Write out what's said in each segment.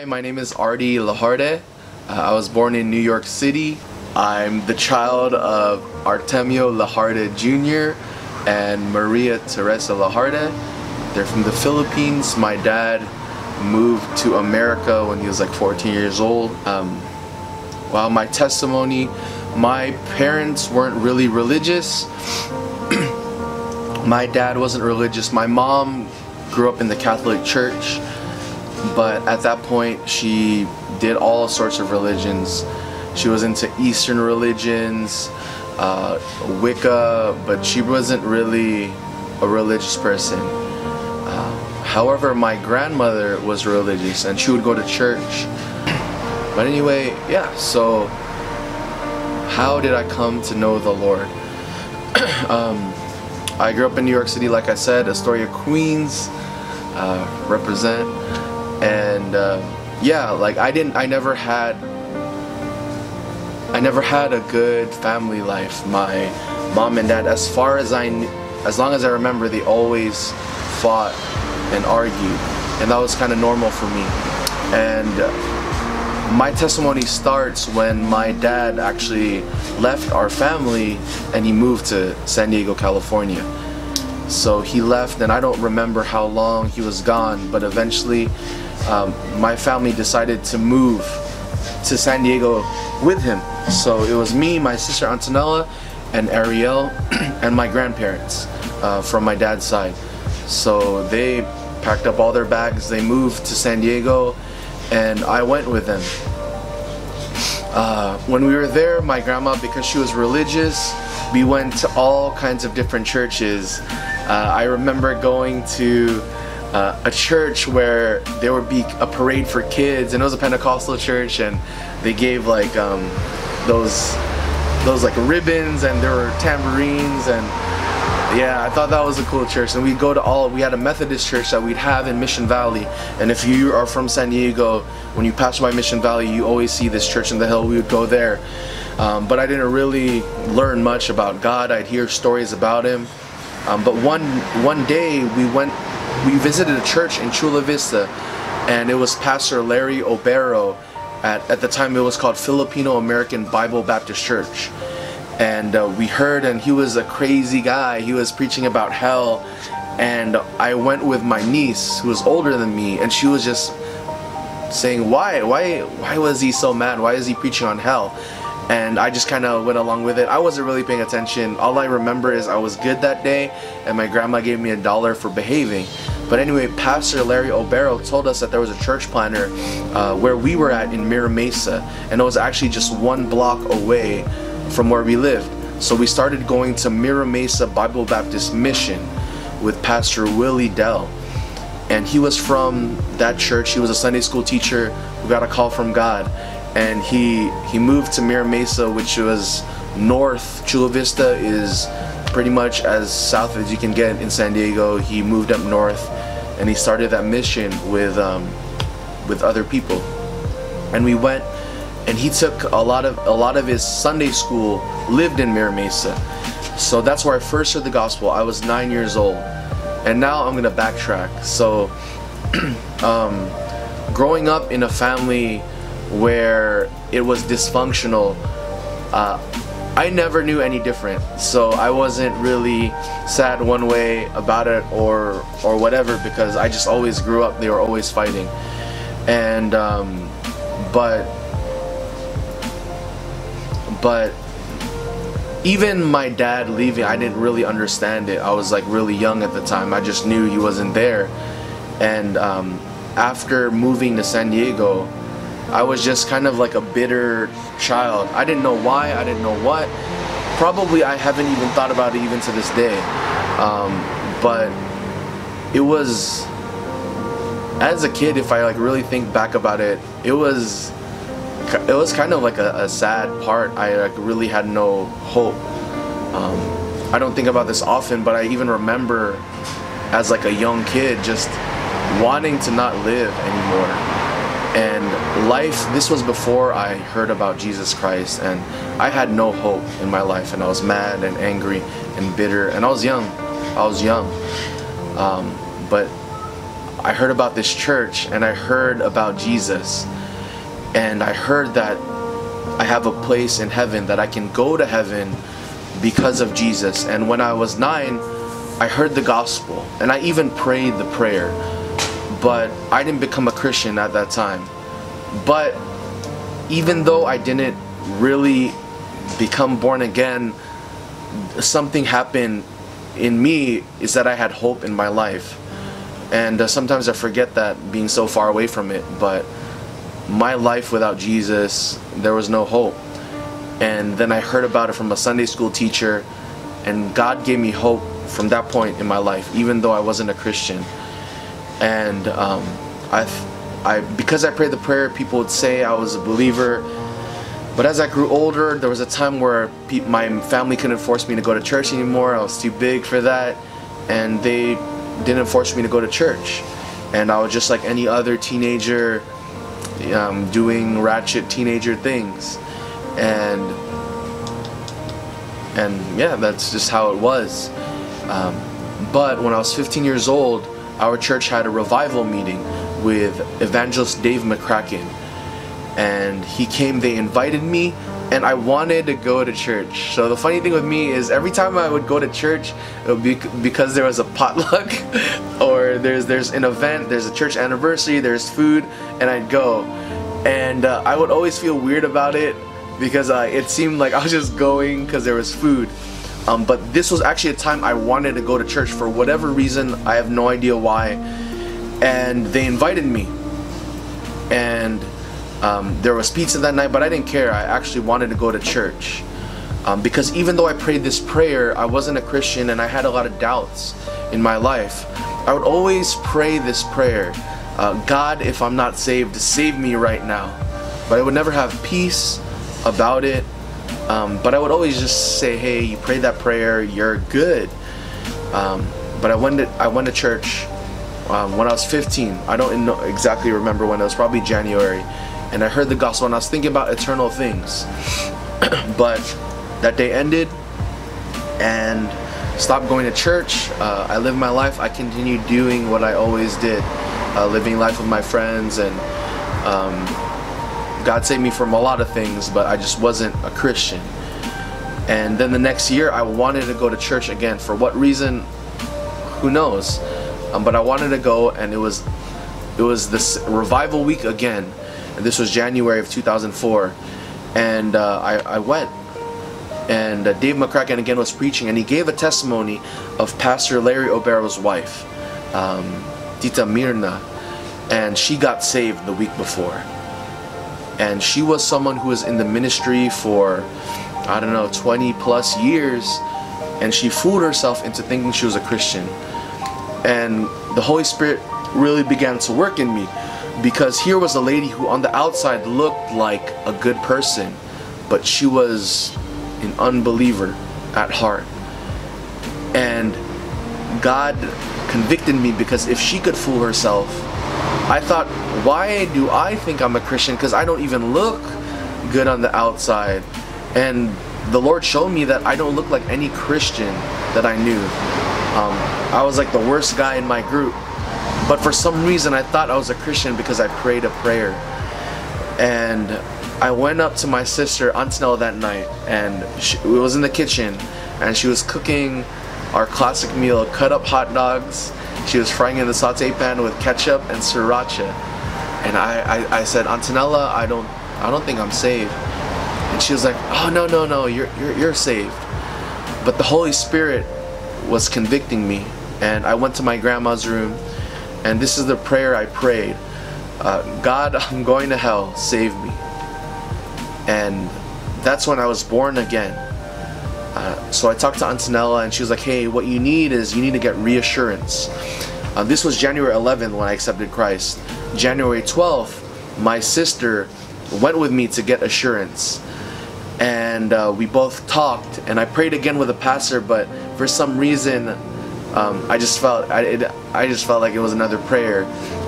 Hi, my name is Artie Laharde. Uh, I was born in New York City. I'm the child of Artemio Laharde Jr. and Maria Teresa Laharde. They're from the Philippines. My dad moved to America when he was like 14 years old. Um, well, my testimony, my parents weren't really religious. my dad wasn't religious. My mom grew up in the Catholic Church but at that point she did all sorts of religions. She was into Eastern religions, uh, Wicca, but she wasn't really a religious person. Uh, however, my grandmother was religious and she would go to church. But anyway, yeah, so how did I come to know the Lord? um, I grew up in New York City, like I said, Astoria, Queens, uh, represent and uh, yeah like I didn't I never had I never had a good family life. My mom and dad as far as I as long as I remember they always fought and argued. And that was kind of normal for me. And my testimony starts when my dad actually left our family and he moved to San Diego California. So he left and I don't remember how long he was gone but eventually um, my family decided to move to San Diego with him. So it was me, my sister Antonella, and Ariel, and my grandparents uh, from my dad's side. So they packed up all their bags, they moved to San Diego, and I went with them. Uh, when we were there, my grandma, because she was religious, we went to all kinds of different churches. Uh, I remember going to uh, a church where there would be a parade for kids and it was a Pentecostal church and they gave like um, those those like ribbons and there were tambourines and yeah I thought that was a cool church. And we'd go to all we had a Methodist church that we'd have in Mission Valley and if you are from San Diego when you pass by Mission Valley you always see this church in the hill. We would go there. Um, but I didn't really learn much about God. I'd hear stories about him. Um, but one one day we went we visited a church in Chula Vista and it was Pastor Larry Obero at, at the time it was called Filipino American Bible Baptist Church. And uh, we heard and he was a crazy guy. He was preaching about hell. And I went with my niece who was older than me and she was just saying why why why was he so mad? Why is he preaching on hell and I just kind of went along with it. I wasn't really paying attention. All I remember is I was good that day and my grandma gave me a dollar for behaving. But anyway, Pastor Larry Obero told us that there was a church planter uh, where we were at in Mira Mesa and it was actually just one block away from where we lived. So we started going to Mira Mesa Bible Baptist Mission with Pastor Willie Dell and he was from that church. He was a Sunday school teacher who got a call from God and he he moved to Mira Mesa, which was north. Chula Vista is pretty much as south as you can get in San Diego. He moved up north, and he started that mission with um, with other people, and we went. And he took a lot of a lot of his Sunday school lived in Mira Mesa, so that's where I first heard the gospel. I was nine years old, and now I'm gonna backtrack. So, um, growing up in a family where it was dysfunctional, uh, I never knew any different. So I wasn't really sad one way about it or or whatever because I just always grew up. They were always fighting, and um, but but even my dad leaving, I didn't really understand it. I was like really young at the time. I just knew he wasn't there, and um, after moving to San Diego I was just kind of like a bitter child. I didn't know why, I didn't know what. Probably I haven't even thought about it even to this day. Um, but it was, as a kid, if I like really think back about it, it was, it was kind of like a, a sad part. I like really had no hope. Um, I don't think about this often, but I even remember as like a young kid just wanting to not live anymore and life, this was before I heard about Jesus Christ, and I had no hope in my life, and I was mad and angry and bitter, and I was young. I was young. Um, but I heard about this church and I heard about Jesus. And I heard that I have a place in heaven, that I can go to heaven because of Jesus. And when I was nine, I heard the gospel and I even prayed the prayer. But I didn't become a Christian at that time. But even though I didn't really become born again, something happened in me is that I had hope in my life. And uh, sometimes I forget that being so far away from it, but my life without Jesus, there was no hope. And then I heard about it from a Sunday school teacher, and God gave me hope from that point in my life, even though I wasn't a Christian. And um, I, I, because I prayed the prayer, people would say I was a believer. But as I grew older, there was a time where my family couldn't force me to go to church anymore. I was too big for that, and they didn't force me to go to church. And I was just like any other teenager, um, doing ratchet teenager things, and and yeah, that's just how it was. Um, but when I was 15 years old, our church had a revival meeting with evangelist Dave McCracken. And he came, they invited me, and I wanted to go to church. So the funny thing with me is every time I would go to church, it would be because there was a potluck or there's there's an event, there's a church anniversary, there's food, and I'd go. And uh, I would always feel weird about it because uh, it seemed like I was just going because there was food. Um, but this was actually a time I wanted to go to church for whatever reason. I have no idea why. And they invited me. And um, there was pizza that night, but I didn't care. I actually wanted to go to church. Um, because even though I prayed this prayer, I wasn't a Christian and I had a lot of doubts in my life. I would always pray this prayer uh, God, if I'm not saved, save me right now. But I would never have peace about it um, but I would always just say, hey, you prayed that prayer, you're good. Um, but I went to, I went to church um, when I was 15. I don't know, exactly remember when, it was probably January. And I heard the gospel and I was thinking about eternal things. but that day ended and stopped going to church. Uh, I lived my life. I continued doing what I always did, uh, living life with my friends and um, God saved me from a lot of things, but I just wasn't a Christian. And then the next year, I wanted to go to church again. For what reason? Who knows? Um, but I wanted to go, and it was it was this revival week again. And this was January of 2004, and uh, I, I went. And uh, Dave McCracken again was preaching, and he gave a testimony of Pastor Larry Obero's wife, um, Tita Mirna, and she got saved the week before and she was someone who was in the ministry for I don't know 20 plus years. And she fooled herself into thinking she was a Christian. And the Holy Spirit really began to work in me because here was a lady who on the outside looked like a good person but she was an unbeliever at heart. And God convicted me because if she could fool herself I thought, why do I think I'm a Christian? Because I don't even look good on the outside. And the Lord showed me that I don't look like any Christian that I knew. Um, I was like the worst guy in my group. But for some reason, I thought I was a Christian because I prayed a prayer. And I went up to my sister, Antonella, that night, and she it was in the kitchen, and she was cooking our classic meal, cut up hot dogs, she was frying in the saute pan with ketchup and sriracha. And I, I, I said, Antonella, I don't I don't think I'm saved. And she was like, Oh no no no, you're you're you're saved. But the Holy Spirit was convicting me and I went to my grandma's room and this is the prayer I prayed. Uh, God, I'm going to hell, save me. And that's when I was born again. Uh, so I talked to Antonella and she was like, hey, what you need is you need to get reassurance. Uh, this was January 11th when I accepted Christ. January 12th, my sister went with me to get assurance. And uh, we both talked and I prayed again with a pastor, but for some reason, um, I just felt I, it, I just felt like it was another prayer.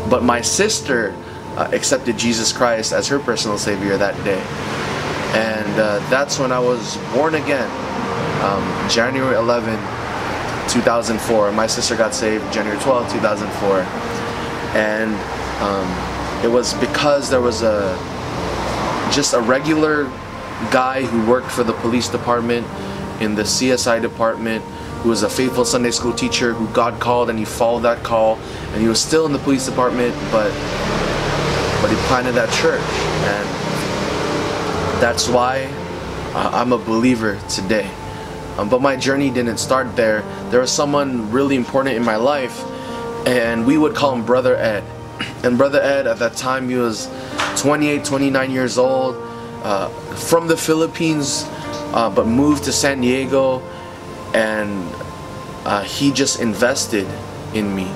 But my sister uh, accepted Jesus Christ as her personal savior that day. And uh, that's when I was born again um, January 11, 2004. My sister got saved January 12, 2004. and um, it was because there was a just a regular guy who worked for the police department in the CSI department who was a faithful Sunday school teacher who God called and he followed that call and he was still in the police department but but he planted that church and that's why uh, I'm a believer today um, but my journey didn't start there there was someone really important in my life and we would call him brother Ed and brother Ed at that time he was 28 29 years old uh, from the Philippines uh, but moved to San Diego and uh, he just invested in me.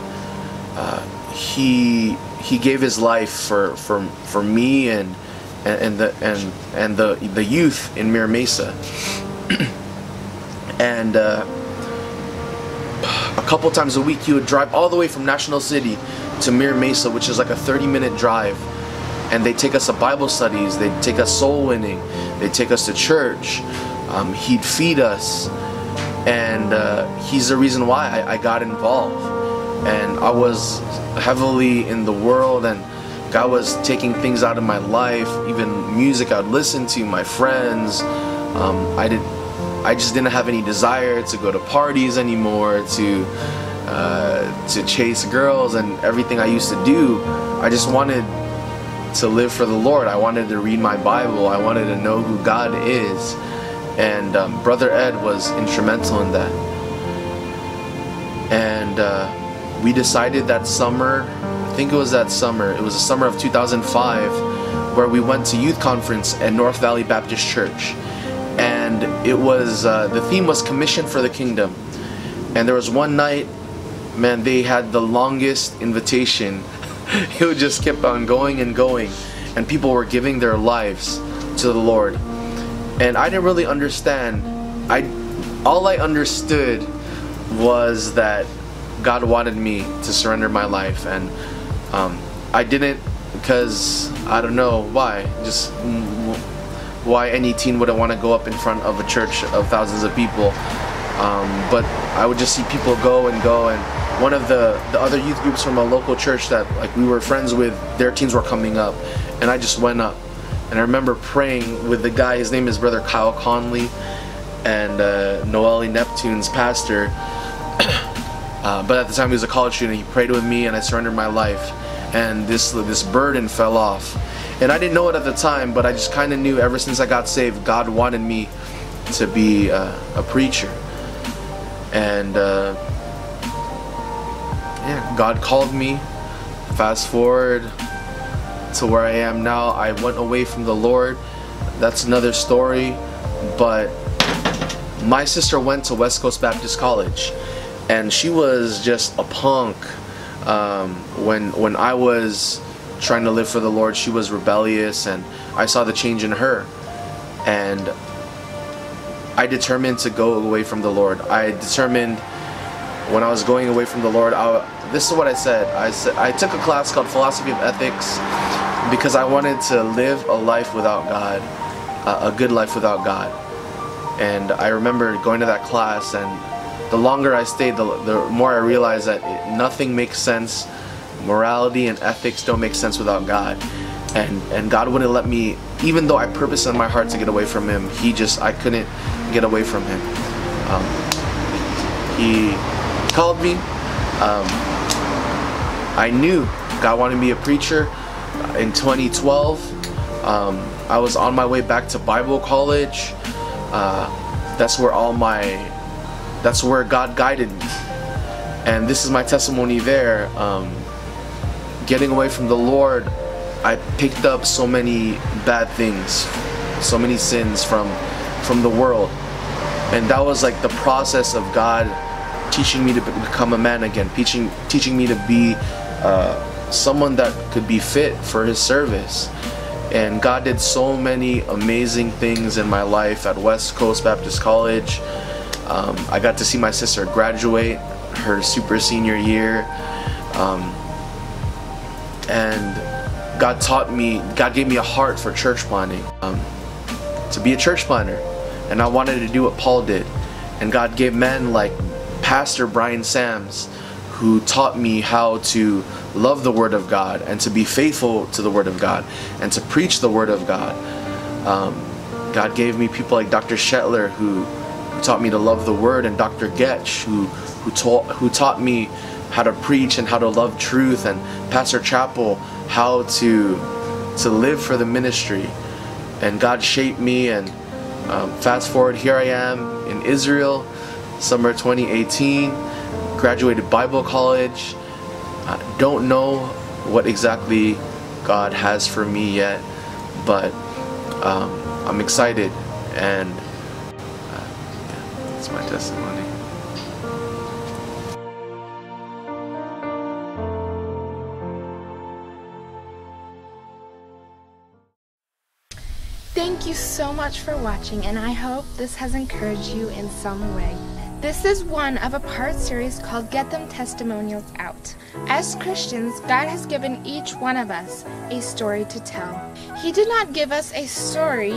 Uh, he he gave his life for for for me and and, the and and the the youth in Mira Mesa. and uh, a couple times a week, he would drive all the way from National City to Mira Mesa, which is like a 30 minute drive. And they take us to Bible studies, they take us soul winning, they take us to church. Um, he'd feed us. And uh, he's the reason why I, I, got involved. And I was heavily in the world and God was taking things out of my life. Even music I'd listen to my friends. Um, I did I just didn't have any desire to go to parties anymore to uh, to chase girls and everything I used to do I just wanted to live for the Lord I wanted to read my Bible I wanted to know who God is and um, Brother Ed was instrumental in that. And uh, we decided that summer, I think it was that summer, it was the summer of 2005, where we went to youth conference at North Valley Baptist Church. And it was, uh, the theme was Commission for the Kingdom. And there was one night, man, they had the longest invitation. it just kept on going and going. And people were giving their lives to the Lord and I didn't really understand. I all I understood was that God wanted me to surrender my life, and um, I didn't because I don't know why. Just why any teen wouldn't want to go up in front of a church of thousands of people. Um, but I would just see people go and go, and one of the the other youth groups from a local church that like we were friends with, their teens were coming up, and I just went up and I remember praying with the guy, his name is Brother Kyle Conley, and uh, Noelle Neptune's pastor. uh, but at the time he was a college student, he prayed with me and I surrendered my life. And this, this burden fell off. And I didn't know it at the time, but I just kind of knew ever since I got saved, God wanted me to be uh, a preacher. And uh, yeah, God called me. Fast forward to where I am now. I went away from the Lord. That's another story. But my sister went to West Coast Baptist College and she was just a punk um, when when I was trying to live for the Lord she was rebellious and I saw the change in her. And I determined to go away from the Lord. I determined when I was going away from the Lord I, this is what I said. I said I took a class called philosophy of ethics because I wanted to live a life without God, uh, a good life without God. And I remember going to that class, and the longer I stayed, the, the more I realized that it, nothing makes sense. Morality and ethics don't make sense without God. And, and God wouldn't let me, even though I purposed in my heart to get away from Him, He just, I couldn't get away from Him. Um, he called me. Um, I knew God wanted me a preacher in 2012. Um, I was on my way back to Bible college. Uh, that's where all my, that's where God guided me. And this is my testimony there. Um, getting away from the Lord, I picked up so many bad things, so many sins from, from the world. And that was like the process of God teaching me to become a man again, teaching, teaching me to be uh, someone that could be fit for his service. And God did so many amazing things in my life at West Coast Baptist College. Um, I got to see my sister graduate her super senior year. Um, and God taught me, God gave me a heart for church planting, um, to be a church planter. And I wanted to do what Paul did. And God gave men like Pastor Brian Sams, who taught me how to love the Word of God and to be faithful to the Word of God and to preach the Word of God. Um, God gave me people like Dr. Shetler who, who taught me to love the Word and Dr. Goetsch who, who, taught, who taught me how to preach and how to love truth and Pastor Chappell how to, to live for the ministry. And God shaped me and um, fast forward, here I am in Israel, summer 2018, graduated Bible college. Uh, don't know what exactly God has for me yet, but um, I'm excited and that's my testimony. Thank you so much for watching and I hope this has encouraged you in some way. This is one of a part series called Get Them Testimonials Out. As Christians, God has given each one of us a story to tell. He did not give us a story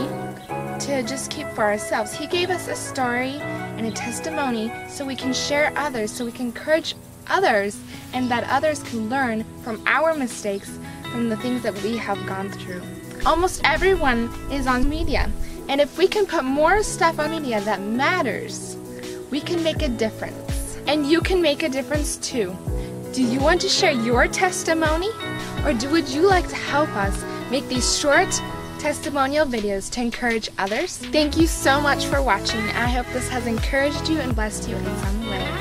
to just keep for ourselves. He gave us a story and a testimony so we can share others, so we can encourage others, and that others can learn from our mistakes, from the things that we have gone through. Almost everyone is on media, and if we can put more stuff on media that matters, we can make a difference. And you can make a difference too. Do you want to share your testimony? Or do, would you like to help us make these short testimonial videos to encourage others? Thank you so much for watching. I hope this has encouraged you and blessed you in some way.